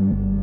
Mm-hmm.